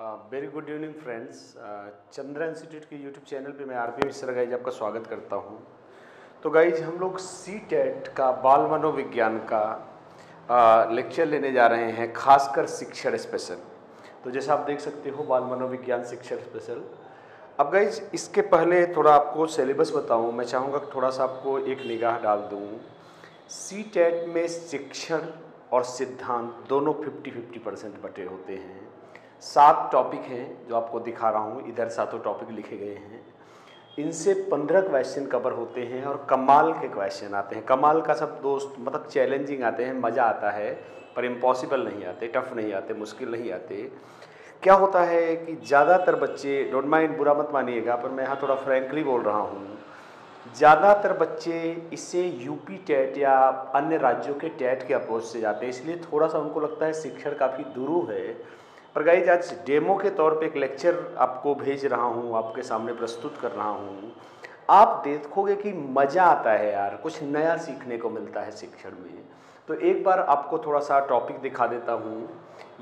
Very good evening friends Chandra institute के YouTube channel पे मैं आर पी मिश्रा गाइज़ आपका स्वागत करता हूँ। तो गाइज़ हम लोग सी टेट का, बाल मनोविज्ञान का लेक्चर लेने जा रहे हैं, खासकर शिक्षण स्पेशल तो जैसा आप देख सकते हो, बाल मनोविज्ञान शिक्षण स्पेशल अब गाइज़ इसके पहले थोड़ा आपको सिलेबस बताऊँ। मैं चाहूँगा थोड़ा सा आपको एक निगाह डाल दूँ। सी टेट में शिक्षण और सिद्धांत दोनों 50 50 परसेंट बटे होते हैं। सात टॉपिक हैं जो आपको दिखा रहा हूँ। इधर सातों टॉपिक लिखे गए हैं। इनसे पंद्रह क्वेश्चन कवर होते हैं और कमाल के क्वेश्चन आते हैं। कमाल का सब दोस्त मतलब चैलेंजिंग आते हैं, मज़ा आता है, पर इम्पॉसिबल नहीं आते टफ नहीं आते, मुश्किल नहीं आते। क्या होता है कि ज़्यादातर बच्चे डोंट माइंड बुरा मत मानिएगा, पर मैं यहाँ थोड़ा फ्रेंकली बोल रहा हूँ। ज़्यादातर बच्चे इससे यूपी टेट या अन्य राज्यों के टेट के अप्रोच से जाते हैं। इसलिए थोड़ा सा उनको लगता है शिक्षण काफ़ी दुरू है। पर गाइज़ आज डेमो के तौर पे एक लेक्चर आपको भेज रहा हूँ, आपके सामने प्रस्तुत कर रहा हूँ। आप देखोगे कि मज़ा आता है यार, कुछ नया सीखने को मिलता है शिक्षण में। तो एक बार आपको थोड़ा सा टॉपिक दिखा देता हूँ,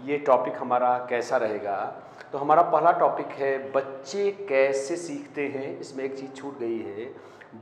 ये टॉपिक हमारा कैसा रहेगा। तो हमारा पहला टॉपिक है, बच्चे कैसे सीखते हैं? इसमें एक चीज़ छूट गई है,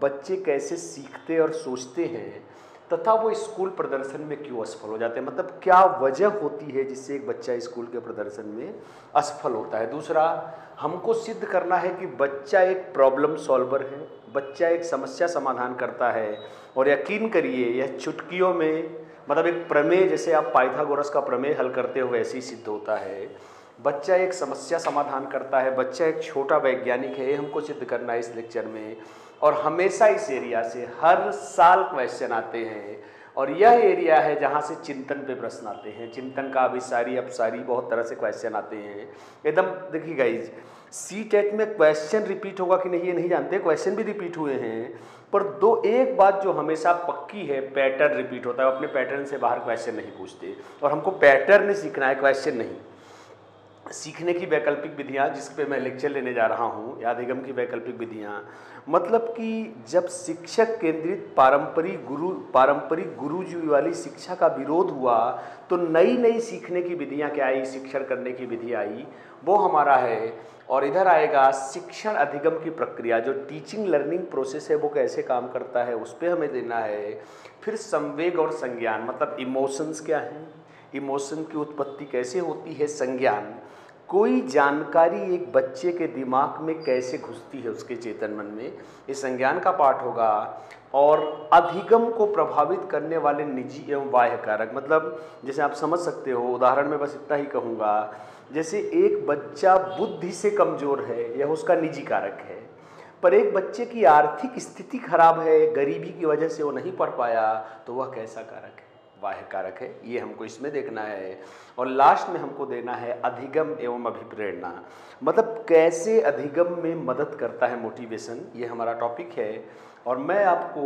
बच्चे कैसे सीखते और सोचते हैं? तथा वो स्कूल प्रदर्शन में क्यों असफल हो जाते हैं? मतलब क्या वजह होती है जिससे एक बच्चा स्कूल के प्रदर्शन में असफल होता है? दूसरा, हमको सिद्ध करना है कि बच्चा एक प्रॉब्लम सॉल्वर है, बच्चा एक समस्या समाधान करता है और यकीन करिए, यह चुटकियों में मतलब एक प्रमेय, जैसे आप पाइथागोरस का प्रमेय हल करते हो वैसे ही सिद्ध होता है। बच्चा एक समस्या समाधान करता है, बच्चा एक छोटा वैज्ञानिक है, ये हमको सिद्ध करना है इस लेक्चर में। और हमेशा इस एरिया से हर साल क्वेश्चन आते हैं और यह एरिया है जहाँ से चिंतन पे प्रश्न आते हैं। चिंतन का अभिसारी, अपसारी बहुत तरह से क्वेश्चन आते हैं। एकदम, देखिए गाइज़ सी टेट में क्वेश्चन रिपीट होगा कि नहीं, ये नहीं जानते। क्वेश्चन भी रिपीट हुए हैं, पर दो, एक बात जो हमेशा पक्की है पैटर्न रिपीट होता है। अपने पैटर्न से बाहर क्वेश्चन नहीं पूछते। और हमको पैटर्न सीखना है क्वेश्चन नहीं। सीखने की वैकल्पिक विधियाँ जिस पे मैं लेक्चर लेने जा रहा हूँ, याद निगम की वैकल्पिक विधियाँ मतलब कि जब शिक्षक केंद्रित पारंपरिक गुरु, पारंपरिक गुरुजी वाली शिक्षा का विरोध हुआ तो नई नई सीखने की विधियाँ क्या आई, शिक्षण करने की विधि आई, वो हमारा है। और इधर आएगा, शिक्षण अधिगम की प्रक्रिया, जो टीचिंग लर्निंग प्रोसेस है, वो कैसे काम करता है, उस पर हमें देना है। फिर संवेग और संज्ञान मतलब इमोशंस क्या हैं? इमोशन की उत्पत्ति कैसे होती है? संज्ञान। कोई जानकारी एक बच्चे के दिमाग में कैसे घुसती है उसके चेतन मन में? ये संज्ञान का पाठ होगा। और अधिगम को प्रभावित करने वाले निजी एवं बाह्य कारक मतलब जैसे आप समझ सकते हो, उदाहरण में बस इतना ही कहूँगा। जैसे एक बच्चा बुद्धि से कमज़ोर है, यह उसका निजी कारक है। पर एक बच्चे की आर्थिक स्थिति खराब है, गरीबी की वजह से वो नहीं पढ़ पाया तो वह कैसा कारक है? बाह्य कारक है, ये हमको इसमें देखना है। और लास्ट में हमको देना है अधिगम एवं अभिप्रेरणा। मतलब कैसे अधिगम में मदद करता है मोटिवेशन ये हमारा टॉपिक है। और मैं आपको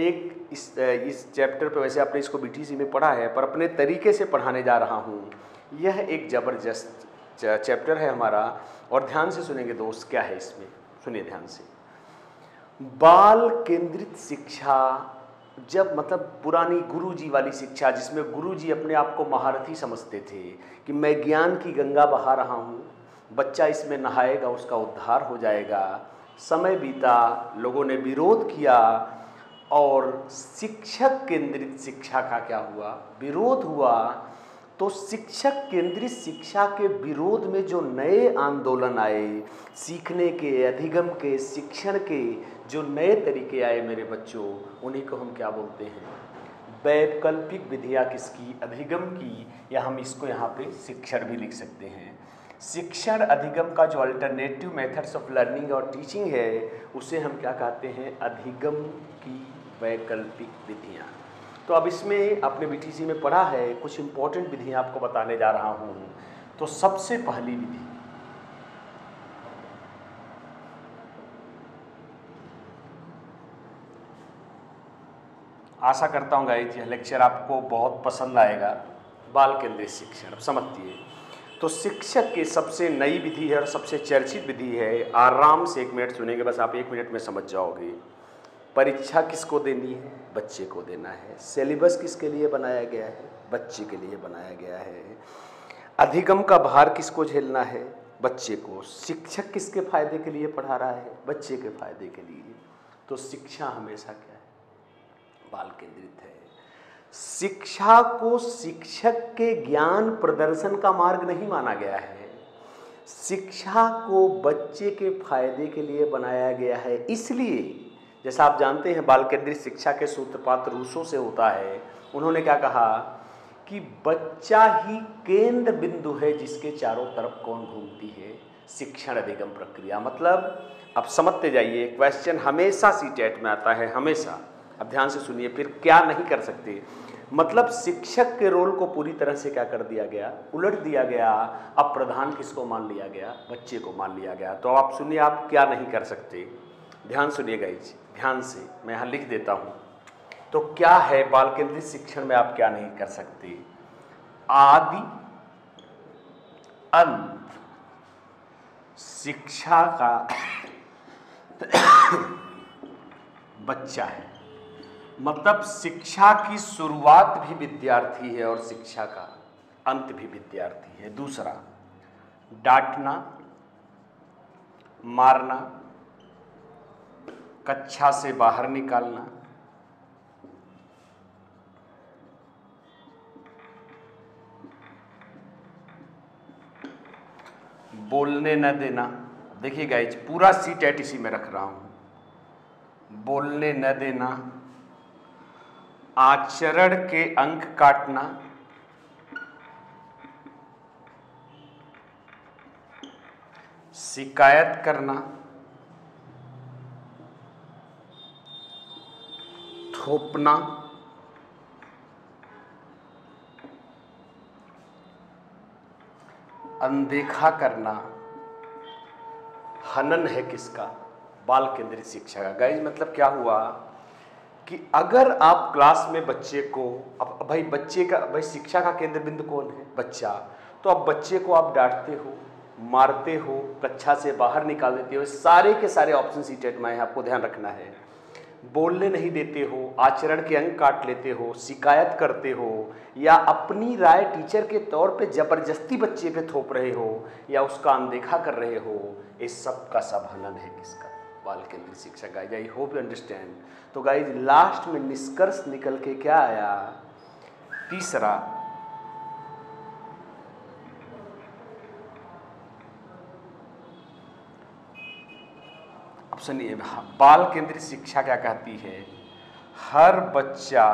एक इस इस चैप्टर पे, वैसे आपने इसको बीटीसी में पढ़ा है, पर अपने तरीके से पढ़ाने जा रहा हूँ। यह एक ज़बरदस्त चैप्टर है हमारा। और ध्यान से सुनेंगे दोस्त, क्या है इसमें? सुनिए ध्यान से। बाल केंद्रित शिक्षा जब मतलब पुरानी गुरुजी वाली शिक्षा, जिसमें गुरुजी अपने आप को महारथी समझते थे कि मैं ज्ञान की गंगा बहा रहा हूँ, बच्चा इसमें नहाएगा, उसका उद्धार हो जाएगा। समय बीता, लोगों ने विरोध किया और शिक्षक केंद्रित शिक्षा का क्या हुआ? विरोध हुआ तो शिक्षक केंद्रित शिक्षा के विरोध में जो नए आंदोलन आए, सीखने के, अधिगम के, शिक्षण के, जो नए तरीके आए मेरे बच्चों, उन्हीं को हम क्या बोलते हैं? वैकल्पिक विधिया किसकी? अधिगम की, या हम इसको यहाँ पे शिक्षण भी लिख सकते हैं। शिक्षण अधिगम का जो अल्टरनेटिव मेथड्स ऑफ़ लर्निंग और टीचिंग है, उसे हम क्या कहते हैं? अधिगम की वैकल्पिक विधियाँ। तो अब इसमें आपने बीटीसी में पढ़ा है, कुछ इम्पोर्टेंट विधियाँ आपको बताने जा रहा हूँ। तो सबसे पहली विधि। आशा करता हूँ गाइज़ यह लेक्चर आपको बहुत पसंद आएगा। बाल केंद्रित शिक्षण, अब समझिए। तो शिक्षक की सबसे नई विधि है और सबसे चर्चित विधि है। आराम से एक मिनट सुनेंगे, बस आप एक मिनट में समझ जाओगे। परीक्षा किसको देनी है? बच्चे को देना है। सिलेबस किसके लिए बनाया गया है? बच्चे के लिए बनाया गया है। अधिगम का भार किसको झेलना है? बच्चे को। शिक्षक किसके फ़ायदे के लिए पढ़ा रहा है? बच्चे के फ़ायदे के लिए। तो शिक्षा हमेशा क्या है? बाल केंद्रित है। शिक्षा को शिक्षक के ज्ञान प्रदर्शन का मार्ग नहीं माना गया है। शिक्षा को बच्चे के फ़ायदे के लिए बनाया गया है। इसलिए जैसा आप जानते हैं बाल केंद्रित शिक्षा के सूत्रपात रूसों से होता है। उन्होंने क्या कहा कि बच्चा ही केंद्र बिंदु है जिसके चारों तरफ़ कौन घूमती है? शिक्षण अधिगम प्रक्रिया। मतलब अब समझते जाइए क्वेश्चन हमेशा सी टेट में आता है, हमेशा। अब ध्यान से सुनिए, फिर क्या नहीं कर सकते? मतलब शिक्षक के रोल को पूरी तरह से क्या कर दिया गया? उलट दिया गया। अब प्रधान किसको मान लिया गया? बच्चे को मान लिया गया। तो आप सुनिए, आप क्या नहीं कर सकते? ध्यान सुनिएगा इस ध्यान से मैं यहाँ लिख देता हूँ। तो क्या है बाल केंद्रित शिक्षण में आप क्या नहीं कर सकते? आदि, अंत, शिक्षा का बच्चा है। मतलब शिक्षा की शुरुआत भी विद्यार्थी है और शिक्षा का अंत भी विद्यार्थी है। दूसरा, डांटना, मारना कक्षा से बाहर निकालना। बोलने न देना। देखिए गाइज़ पूरा सीट एट में रख रहा हूँ। बोलने न देना। आचरण के अंक काटना। शिकायत करना। थोपना अनदेखा करना, हनन है किसका? बाल केंद्रित शिक्षा का। गाइज़ मतलब क्या हुआ कि अगर आप क्लास में बच्चे को, अब भाई बच्चे का, भाई शिक्षा का केंद्र बिंदु कौन है? बच्चा। तो अब बच्चे को आप डांटते हो, मारते हो, कक्षा से बाहर निकाल देते हो, सारे के सारे ऑप्शन सीटेड में आपको ध्यान रखना है। बोलने नहीं देते हो, आचरण के अंग काट लेते हो, शिकायत करते हो, या अपनी राय टीचर के तौर पे ज़बरदस्ती बच्चे पे थोप रहे हो, या उसका अनदेखा कर रहे हो, ये सब का सब हनन है किसका? बाल केंद्रित शिक्षा guys I hope you understand तो गाइज़ लास्ट में निष्कर्ष निकल के क्या आया? तीसरा अब सुनिए बाल केंद्रित शिक्षा क्या कहती है? हर बच्चा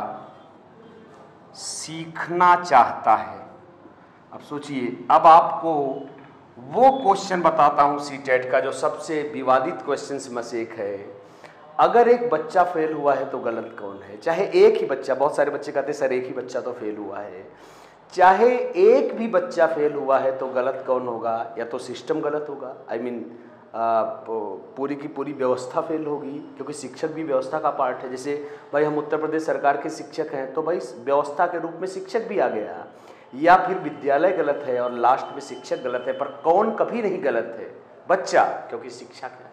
सीखना चाहता है। अब सोचिए अब आपको वो क्वेश्चन बताता हूँ सी टेट का जो सबसे विवादित क्वेश्चन में से एक है। अगर एक बच्चा फेल हुआ है तो गलत कौन है? चाहे एक ही बच्चा बहुत सारे बच्चे कहते हैं सर एक ही बच्चा तो फेल हुआ है। चाहे एक भी बच्चा फेल हुआ है तो गलत कौन होगा? या तो सिस्टम गलत होगा? आई I मीन mean, पूरी की पूरी व्यवस्था फेल होगी, क्योंकि शिक्षक भी व्यवस्था का पार्ट है। जैसे, भाई, हम उत्तर प्रदेश सरकार के शिक्षक हैं तो भाई, व्यवस्था के रूप में शिक्षक भी आ गया। या फिर विद्यालय गलत है और लास्ट में शिक्षक गलत है, पर कौन कभी नहीं गलत है? बच्चा, क्योंकि शिक्षक है?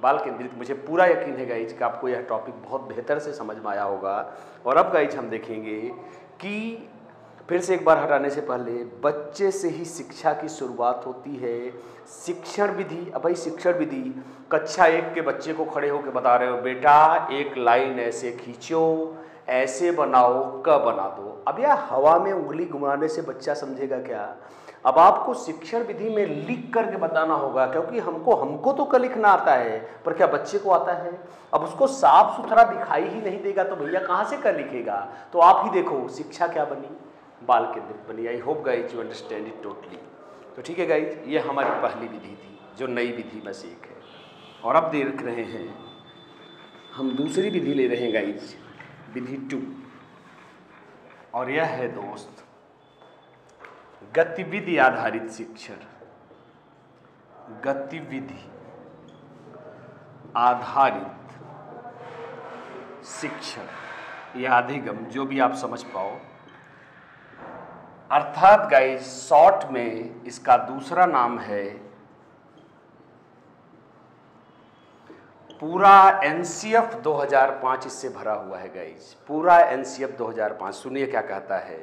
बाल केंद्रित, मुझे पूरा यकीन है गाइज़ कि आपको यह टॉपिक बहुत बेहतर से समझ में आया होगा। और अब गाइज़ हम देखेंगे कि फिर से एक बार हटाने से पहले, बच्चे से ही शिक्षा की शुरुआत होती है। शिक्षण विधि, अब भाई शिक्षण विधि, कक्षा एक के बच्चे को खड़े होकर बता रहे हो, बेटा, एक लाइन ऐसे खींचो, ऐसे बनाओ क बना दो? अब यह हवा में उंगली घुमाने से बच्चा समझेगा क्या? अब आपको शिक्षण विधि में लिख करके बताना होगा, क्योंकि हमको हमको तो क लिखना आता है, पर क्या बच्चे को आता है? अब उसको साफ़ सुथरा दिखाई ही नहीं देगा तो भैया कहाँ से कर लिखेगा? तो आप ही देखो, शिक्षा क्या बनी? बाल केंद्रित बनी। I hope guys you understand it totally तो ठीक है गाइज़ ये हमारी पहली विधि थी, जो नई विधि में एक है। और अब देख रहे हैं, हम दूसरी विधि ले रहे हैं गाइज़ विधि टू और यह है दोस्त, गतिविधि आधारित शिक्षण। गतिविधि आधारित शिक्षण। या अधिगम, जो भी आप समझ पाओ अर्थात गाइस शॉर्ट में इसका दूसरा नाम है पूरा एनसीएफ 2005 इससे भरा हुआ है गाइस पूरा एनसीएफ 2005 सुनिए क्या कहता है।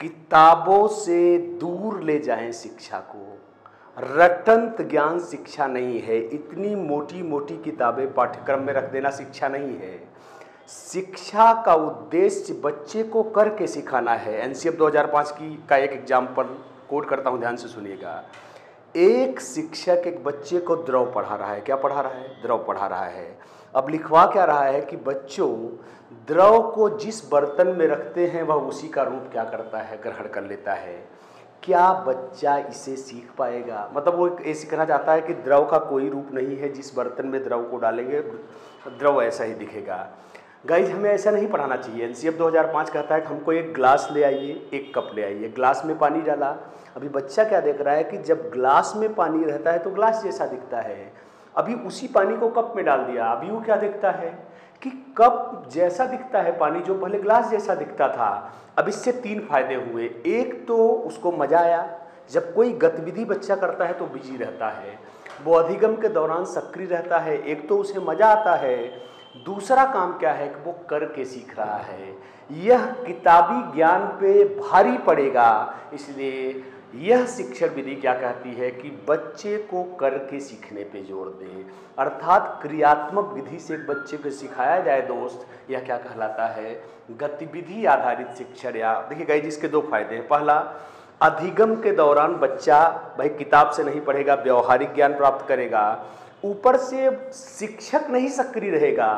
किताबों से दूर ले जाएँ शिक्षा को। रटंत ज्ञान शिक्षा नहीं है। इतनी मोटी मोटी किताबें पाठ्यक्रम में रख देना शिक्षा नहीं है। शिक्षा का उद्देश्य बच्चे को करके सिखाना है। एनसीएफ 2005 की का एक एग्ज़ाम्पल कोट करता हूँ, ध्यान से सुनिएगा। एक शिक्षक एक बच्चे को द्रव पढ़ा रहा है। क्या पढ़ा रहा है? द्रव पढ़ा रहा है। अब लिखवा क्या रहा है कि बच्चों, द्रव को जिस बर्तन में रखते हैं, वह उसी का रूप क्या करता है? ग्रहण कर लेता है। क्या बच्चा इसे सीख पाएगा? मतलब वो ये सीखना चाहता है कि द्रव का कोई रूप नहीं है। जिस बर्तन में द्रव को डालेंगे, द्रव ऐसा ही दिखेगा। गाइज़ हमें ऐसा नहीं पढ़ाना चाहिए। एन सी 2005 कहता है कि हमको एक ग्लास ले आइए, एक कप ले आइए। ग्लास में पानी डाला। अभी बच्चा क्या देख रहा है कि जब ग्लास में पानी रहता है तो ग्लास जैसा दिखता है। अभी उसी पानी को कप में डाल दिया। अभी वो क्या दिखता है कि कप जैसा दिखता है पानी जो पहले ग्लास जैसा दिखता था। अब इससे तीन फ़ायदे हुए। एक तो उसको मज़ा आया। जब कोई गतिविधि बच्चा करता है तो बिज़ी रहता है। वो अधिगम के दौरान सक्रिय रहता है। एक तो उसे मज़ा आता है। दूसरा काम क्या है कि वो करके सीख रहा है। यह किताबी ज्ञान पे भारी पड़ेगा। इसलिए यह शिक्षण विधि क्या कहती है कि बच्चे को करके सीखने पे ज़ोर दे। अर्थात क्रियात्मक विधि से बच्चे को सिखाया जाए दोस्त। यह क्या कहलाता है? गतिविधि आधारित शिक्षण या देखिए गई जिसके दो फ़ायदे हैं। पहला, अधिगम के दौरान बच्चा भाई किताब से नहीं पढ़ेगा, व्यवहारिक ज्ञान प्राप्त करेगा। ऊपर से शिक्षक नहीं सक्रिय रहेगा।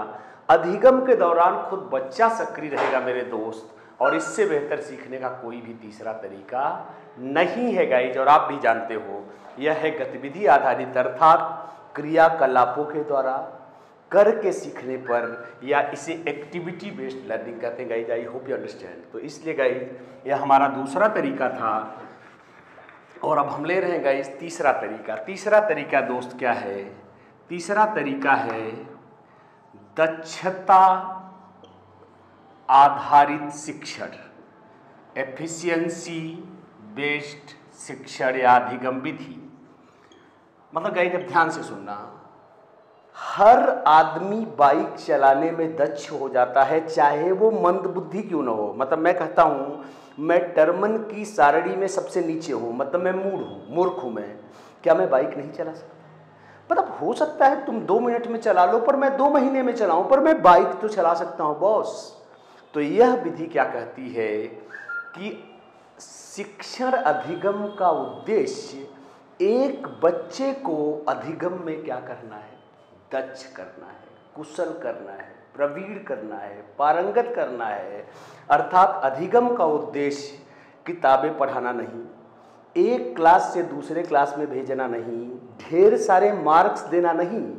अधिगम के दौरान खुद बच्चा सक्रिय रहेगा मेरे दोस्त। और इससे बेहतर सीखने का कोई भी तीसरा तरीका नहीं है गाइज़ और आप भी जानते हो। यह है गतिविधि आधारित, अर्थात क्रियाकलापों के द्वारा करके सीखने पर या इसे एक्टिविटी बेस्ड लर्निंग कहते हैं guys I hope you understand तो इसलिए गाइज़ यह हमारा दूसरा तरीका था। और अब हम ले रहे हैं गाइज़ तीसरा तरीका। तीसरा तरीका, दोस्त, क्या है? तीसरा तरीका है दक्षता आधारित शिक्षण। एफिशिएंसी बेस्ड शिक्षण या अधिगम विधि। मतलब गई जब ध्यान से सुनना, हर आदमी बाइक चलाने में दक्ष हो जाता है, चाहे वो मंद बुद्धि क्यों ना हो। मतलब मैं कहता हूँ, मैं टर्मन की सारणी में सबसे नीचे हूँ मतलब मैं मूड हूँ, मूर्ख हूँ मैं। क्या मैं बाइक नहीं चला सकता? मतलब हो सकता है तुम दो मिनट में चला लो, पर मैं दो महीने में चलाऊं, पर मैं बाइक तो चला सकता हूँ, बॉस। तो यह विधि क्या कहती है कि शिक्षण अधिगम का उद्देश्य एक बच्चे को अधिगम में क्या करना है? दक्ष करना है, कुशल करना है, प्रवीण करना है, पारंगत करना है। अर्थात अधिगम का उद्देश्य किताबें पढ़ाना नहीं एक क्लास से दूसरे क्लास में भेजना नहीं, ढेर सारे मार्क्स देना नहीं,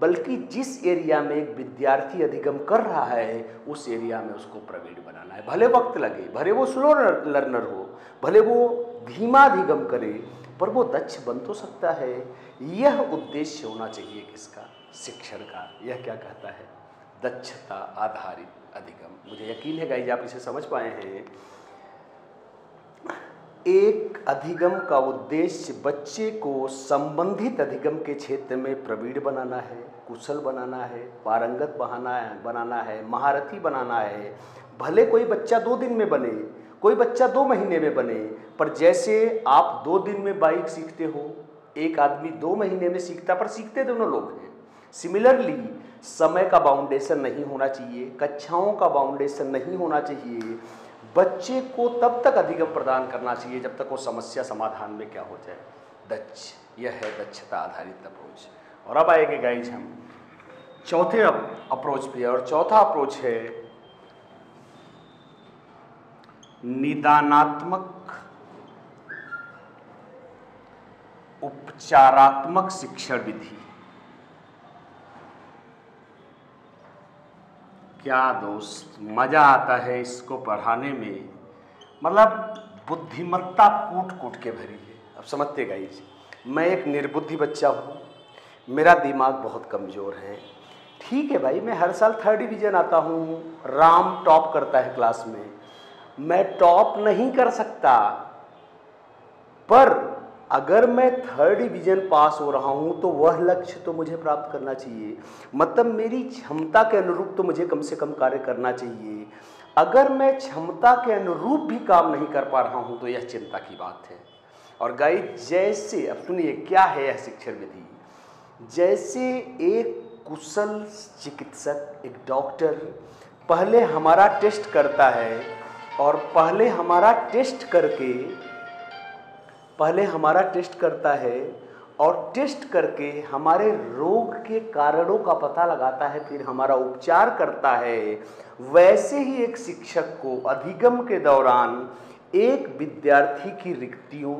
बल्कि जिस एरिया में एक विद्यार्थी अधिगम कर रहा है, उस एरिया में उसको प्रवीण बनाना है। भले वक्त लगे, भले वो स्लो लर्नर हो, भले वो धीमा अधिगम करे, पर वो दक्ष बन तो सकता है। यह उद्देश्य होना चाहिए किसका? शिक्षण का। यह क्या कहता है? दक्षता आधारित अधिगम। मुझे यकीन है, गाइज़, आप इसे समझ पाए हैं। एक अधिगम का उद्देश्य बच्चे को संबंधित अधिगम के क्षेत्र में प्रवीण बनाना है, कुशल बनाना है, पारंगत बहाना है बनाना है, महारथी बनाना है। भले कोई बच्चा दो दिन में बने, कोई बच्चा दो महीने में बने, पर जैसे आप दो दिन में बाइक सीखते हो, एक आदमी दो महीने में सीखता, पर सीखते दोनों लोग हैं। सिमिलरली समय का बाउंडेशन नहीं होना चाहिए, कक्षाओं का बाउंडेशन नहीं होना चाहिए। बच्चे को तब तक अधिगम प्रदान करना चाहिए जब तक वो समस्या समाधान में क्या हो जाए। दक्ष यह है दक्षता आधारित अप्रोच और अब आएँगे गाइज़ हम। चौथे अप्रोच पे। और चौथा अप्रोच है निदानात्मक, उपचारात्मक शिक्षण विधि। क्या दोस्त, मज़ा आता है इसको पढ़ाने में। मतलब बुद्धिमत्ता कूट कूट के भरी है। अब समझते गाइज़ मैं एक निर्बुद्धि बच्चा हूँ। मेरा दिमाग बहुत कमज़ोर है। ठीक है भाई, मैं हर साल थर्ड डिवीज़न आता हूँ। राम टॉप करता है क्लास में। मैं टॉप नहीं कर सकता, पर अगर मैं थर्ड डिवीज़न पास हो रहा हूँ तो वह लक्ष्य तो मुझे प्राप्त करना चाहिए। मतलब मेरी क्षमता के अनुरूप तो मुझे कम से कम कार्य करना चाहिए। अगर मैं क्षमता के अनुरूप भी काम नहीं कर पा रहा हूँ तो यह चिंता की बात है। और गाइज़ जैसे अब सुनिए क्या है यह शिक्षण विधि? जैसे एक कुशल चिकित्सक, एक डॉक्टर पहले हमारा टेस्ट करता है और पहले हमारा टेस्ट करके पहले हमारा टेस्ट करता है और टेस्ट करके हमारे रोग के कारणों का पता लगाता है, फिर हमारा उपचार करता है। वैसे ही एक शिक्षक को अधिगम के दौरान एक विद्यार्थी की रिक्तियों,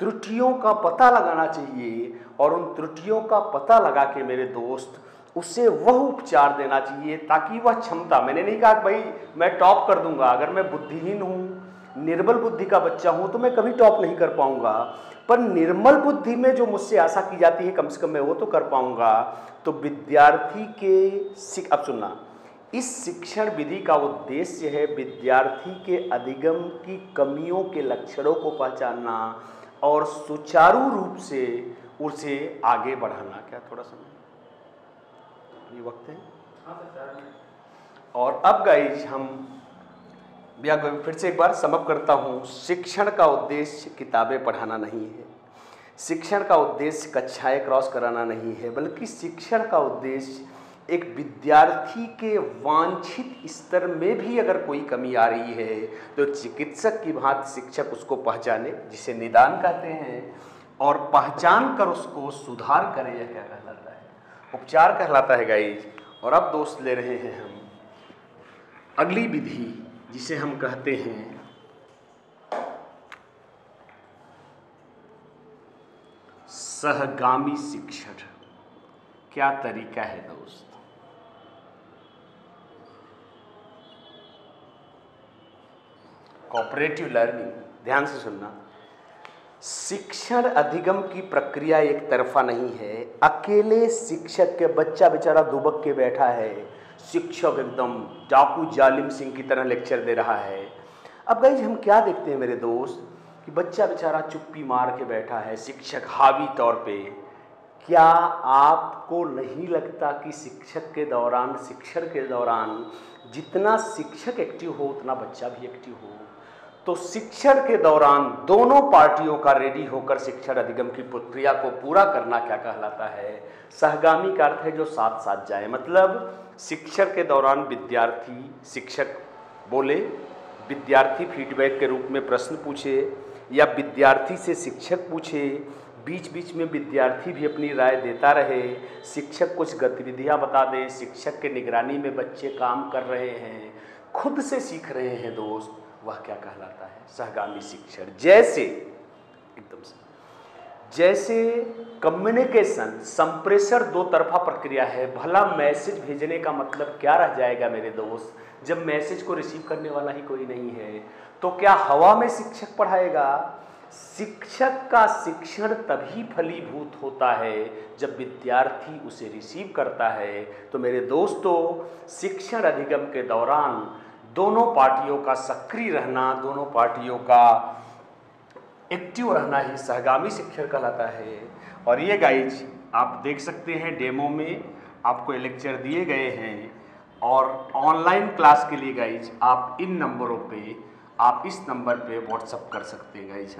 त्रुटियों का पता लगाना चाहिए और उन त्रुटियों का पता लगा के मेरे दोस्त, उसे वह उपचार देना चाहिए ताकि वह क्षमता, मैंने नहीं कहा भाई मैं टॉप कर दूँगा, अगर मैं बुद्धिहीन हूँ निर्बल बुद्धि का बच्चा हूँ तो मैं कभी टॉप नहीं कर पाऊँगा। पर निर्मल बुद्धि में जो मुझसे आशा की जाती है कम से कम मैं वो तो कर पाऊँगा। तो विद्यार्थी के अब सुनना। इस शिक्षण विधि का उद्देश्य है विद्यार्थी के अधिगम की कमियों के लक्षणों को पहचानना और सुचारू रूप से उसे आगे बढ़ाना। क्या थोड़ा समय ये वक्त है? हाँ, और अब गाइज़ हम भैया फिर से एक बार समअप करता हूँ, शिक्षण का उद्देश्य किताबें पढ़ाना नहीं है। शिक्षण का उद्देश्य कक्षाएँ क्रॉस कराना नहीं है, बल्कि शिक्षण का उद्देश्य एक विद्यार्थी के वांछित स्तर में भी अगर कोई कमी आ रही है तो चिकित्सक की भांति शिक्षक उसको पहचाने, जिसे निदान कहते हैं, और पहचान कर उसको सुधार करे, यह क्या कहलाता है? उपचार कहलाता है, गाइज़। और अब दोस्त ले रहे हैं हम। अगली विधि जिसे हम कहते हैं सहगामी शिक्षण क्या तरीका है दोस्त? कॉपरेटिव लर्निंग ध्यान से सुनना। शिक्षण अधिगम की प्रक्रिया एक तरफा नहीं है। अकेले शिक्षक के बच्चा बेचारा दुबक के बैठा है। शिक्षक एकदम डाकू जालिम सिंह की तरह लेक्चर दे रहा है। अब गई हम क्या देखते हैं मेरे दोस्त? कि बच्चा बेचारा चुप्पी मार के बैठा है शिक्षक हावी तौर पे। क्या आपको नहीं लगता कि शिक्षक के दौरान, शिक्षण के दौरान जितना शिक्षक एक्टिव हो, उतना बच्चा भी एक्टिव हो? तो शिक्षण के दौरान दोनों पार्टियों का रेडी होकर शिक्षण अधिगम की प्रक्रिया को पूरा करना क्या कहलाता है? सहगामी का अर्थ है जो साथ साथ जाए। मतलब शिक्षण के दौरान विद्यार्थी शिक्षक बोले, विद्यार्थी फीडबैक के रूप में प्रश्न पूछे या विद्यार्थी से शिक्षक पूछे बीच बीच में विद्यार्थी भी अपनी राय देता रहे, शिक्षक कुछ गतिविधियाँ बता दें, शिक्षक के निगरानी में बच्चे काम कर रहे हैं, खुद से सीख रहे हैं दोस्त, वह क्या कहलाता है? सहगामी शिक्षण, जैसे, एकदम से। जैसे कम्युनिकेशन संप्रेषण दो तरफा प्रक्रिया है। भला मैसेज भेजने का मतलब क्या रह जाएगा मेरे दोस्त? जब मैसेज को रिसीव करने वाला ही कोई नहीं है तो क्या हवा में शिक्षक पढ़ाएगा? शिक्षक का शिक्षण तभी फलीभूत होता है जब विद्यार्थी उसे रिसीव करता है। तो मेरे दोस्तों, शिक्षण अधिगम के दौरान दोनों पार्टियों का सक्रिय रहना, दोनों पार्टियों का एक्टिव रहना ही सहगामी शिक्षण कहलाता है। और ये गाइज़ आप देख सकते हैं डेमो में आपको लेक्चर दिए गए हैं। और ऑनलाइन क्लास के लिए गाइज़ आप इन नंबरों पे, आप इस नंबर पे व्हाट्सअप कर सकते हैं गाइज़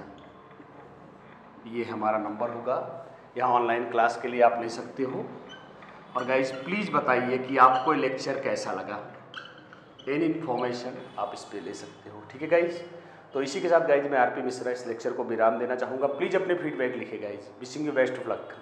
ये हमारा नंबर होगा। यहाँ ऑनलाइन क्लास के लिए आप ले सकते हो। और गाइज़ प्लीज़ बताइए कि आपको लेक्चर कैसा लगा। एनी इन्फॉर्मेशन आप इस पर ले सकते हो। ठीक है गाइज़ तो इसी के साथ गाइज़ मैं आरपी मिश्रा इस लेक्चर को विराम देना चाहूँगा। प्लीज़ अपने फीडबैक लिखे guys wishing you best of luck